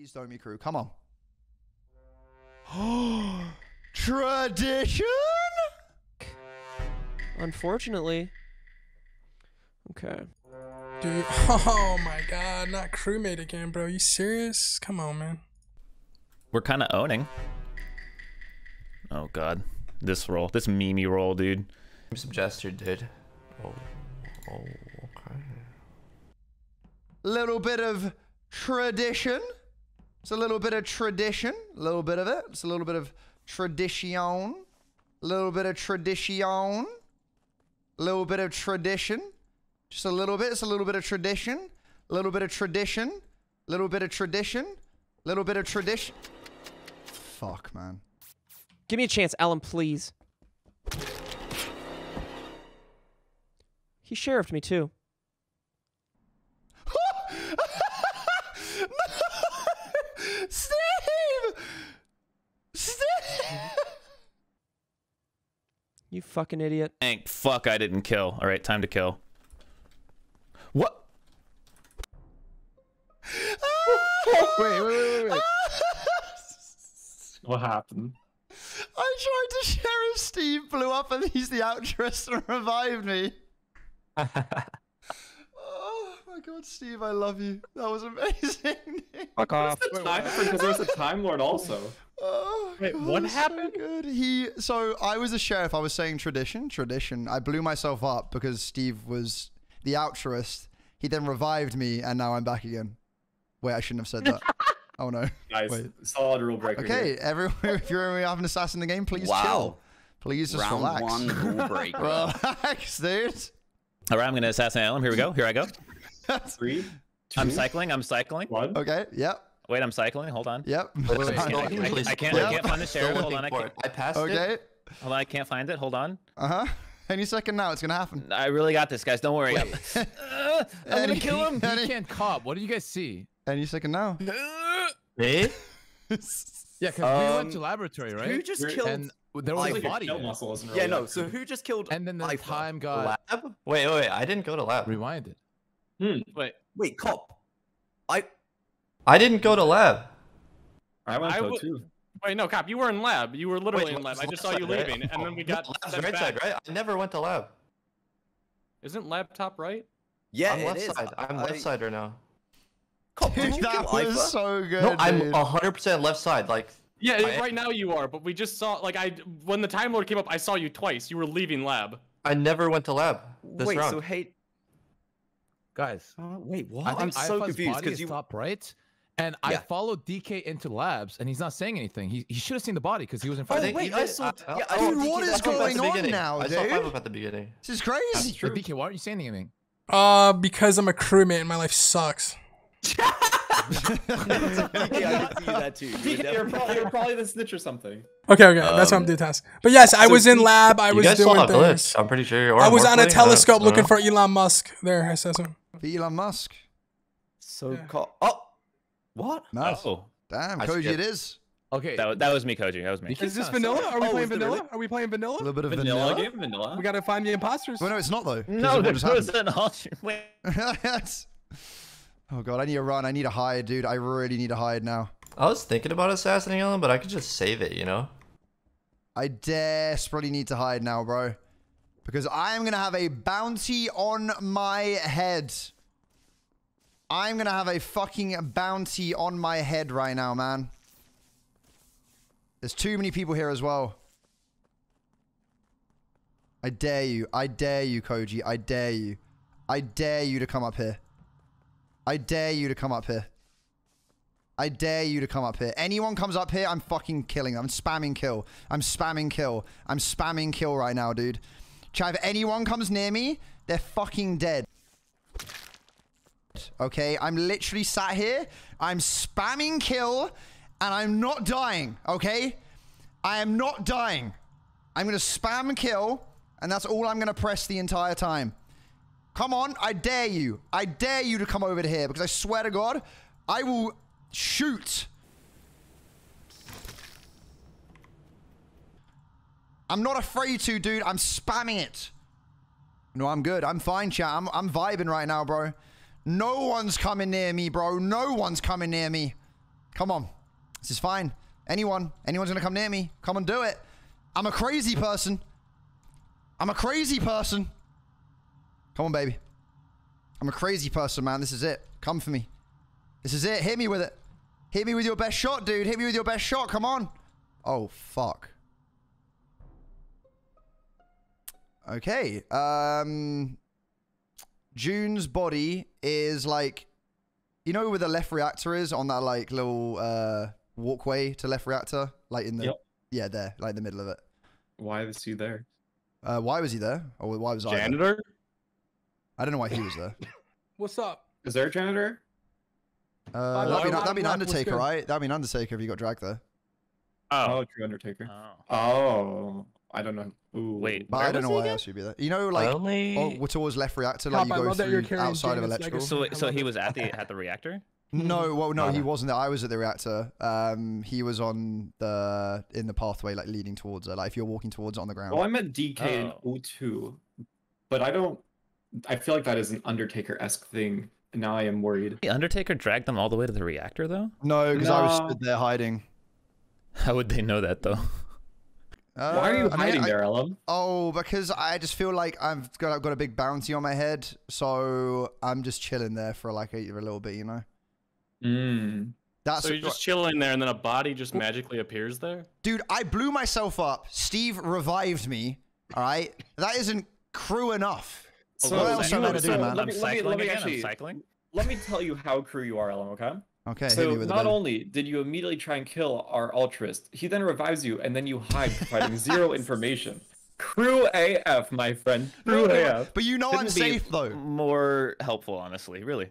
Please, Domi crew, come on. Tradition? Unfortunately. Okay. Dude, oh my god, not crewmate again, bro. You serious? Come on, man. We're kind of owning. Oh god, this roll, this Mimi roll, dude. Some gesture, dude. Oh, oh, okay. Little bit of tradition. It's a little bit of tradition. A little bit of it. It's a little bit of tradition. A little bit of tradition. A little bit of tradition. Just a little bit. It's a little bit of tradition. A little bit of tradition. A little bit of tradition. A little bit of tradition. Fuck, man. Give me a chance, Alan, please. He sheriffed me too. Steve! Steve! You fucking idiot. Thank fuck I didn't kill. All right, time to kill. What? Wait, wait, wait, wait, wait. what happened? I tried to sheriff Steve blew up and he's the altruist and revived me. oh my god, Steve, I love you. That was amazing. Fuck off. Time because there's a Time Lord also. Oh, Wait, God, what so happened? good. He so I was a sheriff. I was saying tradition, tradition. I blew myself up because Steve was the altruist. He then revived me, and now I'm back again. Wait, I shouldn't have said that. oh no. Nice. Wait. Solid rule breaker. Okay, here. everyone, if you're have an assassin in the game, please Wow. chill. Please just Round relax. one rule breaker. relax, dude. All right, I'm gonna assassinate Ellum. Here we go. Here I go. Three, two, I'm cycling. I'm cycling. one. Okay. Yep. Wait, I'm cycling. Hold on. Yep. Wait, I wait, can't, still I, looking, I- please. I can't, Yeah. I can't find the Still sheriff. Hold on. I can't, it. I passed it. Okay. hold on. I can't find it. Hold on. Uh huh. Any second now, it's gonna happen. I really got this, guys. Don't worry. I'm, Uh, I'm gonna kill him. Any, He can't cop. What do you guys see? any second now. Me? Yeah, because we Um, went to laboratory, right? Who just You're- killed? and there was I- a Like your body. muscle isn't yeah, no. So who just killed? And then the Ivar? time got Lab? Wait, wait, wait. I didn't go to lab. rewinded. Hmm. Wait. Wait, cop. I I didn't go to lab. I went I to would- too. Wait, no, Cop, you were in lab. You were literally Wait, in lab. I just saw you left leaving, right? and then we Oh, got lab's sent right back. side, right? I never went to lab. Isn't lab top right? yeah, I'm it left is. side. I'm I- left side right now. Cop, did you that kill Ivar? so good. No, I'm 100% left side. Like, Yeah, I- right now you are, but we just saw like I when the time lord came up, I saw you twice. You were leaving lab. I never went to lab this Wait, round. so hate. Guys, Uh, wait, what? I think I'm so confused because you. top right. And I followed DK into labs, and he's not saying anything. He, he should have seen the body because he was in front Oh, of me. wait, I saw- yeah, I Dude, saw what DK is last I saw time. him at going the on beginning. now, I saw dude? five up at the beginning. This is crazy. But DK, why aren't you saying anything? Uh, because I'm a crewmate and my life sucks. yeah, I can see that too. You were You're probably, probably the snitch or something. Okay, okay, that's what I'm doing task. But yes, I so was in lab. I You was guys doing saw a things. glitch. I'm pretty sure. Or I was on a telescope looking know. for Elon Musk. There, I said so. For Elon Musk. So, Yeah. cop. Oh, what? Nice. Oh, Damn, I Koji, skipped. it is. Okay. that, that was me, Koji. That was me. DK Is this vanilla? Are we Oh, playing vanilla? really? Are we playing vanilla? A little bit of Vanilla vanilla. game, vanilla. We gotta find the imposters. Well, no, it's not though. 'cause No, of what was happened. an alter. Wait. Yes. oh god, I need to run. I need to hide, dude. I really need to hide now. I was thinking about assassinating him, but I could just save it, you know? I desperately need to hide now, bro. Because I am going to have a bounty on my head. I'm going to have a fucking bounty on my head right now, man. There's too many people here as well. I dare you. I dare you, Koji. I dare you. I dare you to come up here. I dare you to come up here. I dare you to come up here. Anyone comes up here, I'm fucking killing. I'm spamming kill. I'm spamming kill. I'm spamming kill right now, dude. Chat, if anyone comes near me, they're fucking dead. Okay, I'm literally sat here. I'm spamming kill, and I'm not dying. Okay, I am not dying. I'm gonna spam kill, and that's all I'm gonna press the entire time. Come on, I dare you. I dare you to come over to here because I swear to God, I will shoot. I'm not afraid to, dude. I'm spamming it. No, I'm good. I'm fine, chat. I'm, I'm vibing right now, bro. No one's coming near me, bro. No one's coming near me. Come on. This is fine. Anyone, anyone's gonna come near me. Come and do it. I'm a crazy person. I'm a crazy person. Come on, baby. I'm a crazy person, man. This is it. Come for me. This is it. Hit me with it. Hit me with your best shot, dude. Hit me with your best shot. Come on. Oh, fuck. Okay. Um, June's body is like, you know where the left reactor is on that like little uh walkway to left reactor, like in the Yep. yeah there, like in the middle of it. Why was he there? Uh, why was he there? Or why was I? There? Janitor? I don't know why he was there. What's up? Is there a janitor? Uh, no, that'd be that'd be an Undertaker, right? That'd be an Undertaker if you got dragged there. Oh, Oh, True Undertaker. Oh. Oh, I don't know. Ooh. Wait, But I don't know why again? else you'd be there. You know, like Only. oh, we're towards left reactor, like Cop, you I go love through carrying outside of electrical. So so he was at the at the reactor. No, well, no, he wasn't there. I was at the reactor. Um, he was on the in the pathway, like leading towards it. Like if you're walking towards it on the ground. Well, I meant DK and Oh. O2, but I don't. I feel like that is an Undertaker esque thing. Now I am worried. The Undertaker dragged them all the way to the reactor, though. no, because I was stood there hiding. How would they know that, though? Uh, Why are you I mean, hiding I- there, Ellum? Oh, because I just feel like I've got I've got a big bounty on my head, so I'm just chilling there for like a, a little bit, you know. Mm. That's so you're just chilling there, and then a body just magically appears there? dude. I blew myself up. Steve revived me. All right, that isn't crew enough. So, what else you- am I gonna do, so man? Let I'm me, let me, cycling let me actually cycling. let me tell you how crew you are, Ellum. Okay. Okay, so with not only did you immediately try and kill our altruist, he then revives you, and then you hide, providing zero information. Crew AF, my friend. Crew AF. But you know I'm Couldn't be safe though. More helpful, honestly. Really.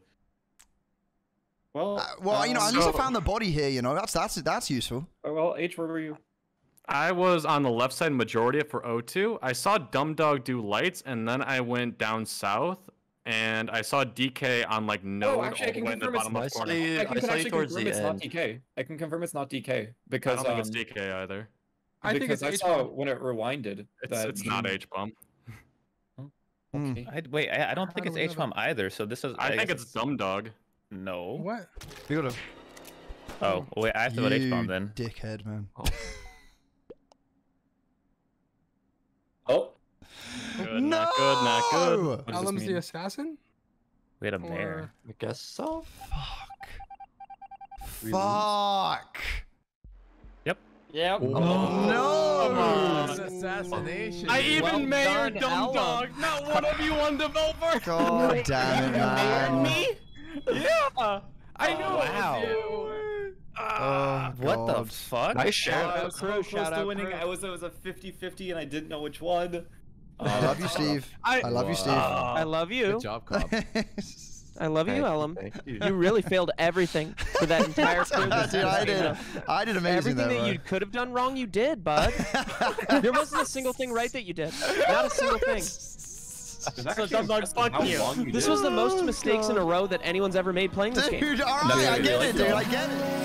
Well, Uh, well, you know, at um, least I so- found the body here. You know, that's that's that's useful. oh, well, H, where were you? I was on the left side majority for O2. I saw Dumb Dog do lights, and then I went down south, and I saw DK on like node Oh, actually, I all the can way in the confirm it's bottom left corner. nicely- I I can, can actually confirm the it's not. DK. I can confirm it's not DK I because don't think um, it's DK either. I think because it's I H saw bomb. when it rewinded It's, that it's not H bomb. Hmm. Okay. I, wait, I, I don't How think do it's we know H bomb either. So this is. I, think guess it's Dumb Dog. no. What? You got Oh, wait, I have to vote H bomb then. dickhead, man. Oh, Good, not good, not good. No! what does uh, the assassin? We had a Or- bear. I guess so. Fuck. Fuck. Yep. Yep. Oh. No. It's assassination. I even Well mayor done, Dumb Ellum. Dog. Not one of you one developer. God damn it, man. Yeah. I know. wow. It was you. Oh, ah. What the God. fuck? Nice I shout. was so Crew, close shout to out winning. Crew. I was it was a 50-50 and I didn't know which one. I love you, Steve. I, I love you, Steve. I love you. Good job, Cop. I love you, Thank Ellum. You. You really failed everything for that entire crew. this Dude, I did. season. I did amazing Everything there, that you could have done wrong, you did, bud. there wasn't a single thing right that you did. Not a single thing. So Dumb fuck you. you This did. was the most oh, mistakes in a row that anyone's ever made playing this game. Dude, all right, I get it, dude. I get it.